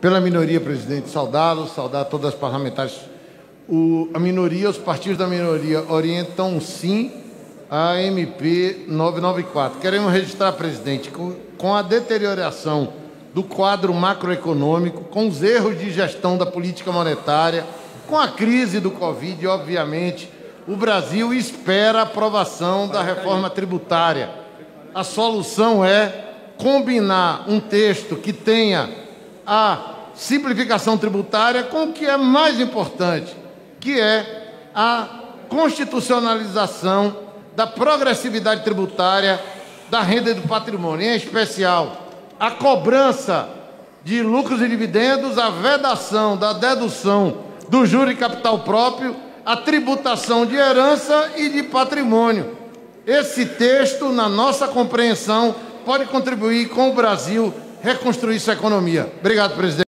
Pela minoria, presidente, saudá-lo, saudar todas as parlamentares. O, a minoria, os partidos da minoria orientam sim a MP 994. Queremos registrar, presidente, com, com a deterioração do quadro macroeconômico, com os erros de gestão da política monetária, com a crise do Covid, obviamente, o Brasil espera a aprovação da reforma tributária. A solução é combinar um texto que tenha a simplificação tributária com o que é mais importante, que é a constitucionalização da progressividade tributária da renda e do patrimônio, em especial a cobrança de lucros e dividendos, a vedação da dedução do juro e capital próprio, a tributação de herança e de patrimônio. Esse texto, na nossa compreensão, pode contribuir com o Brasil reconstruir sua economia. Obrigado, presidente.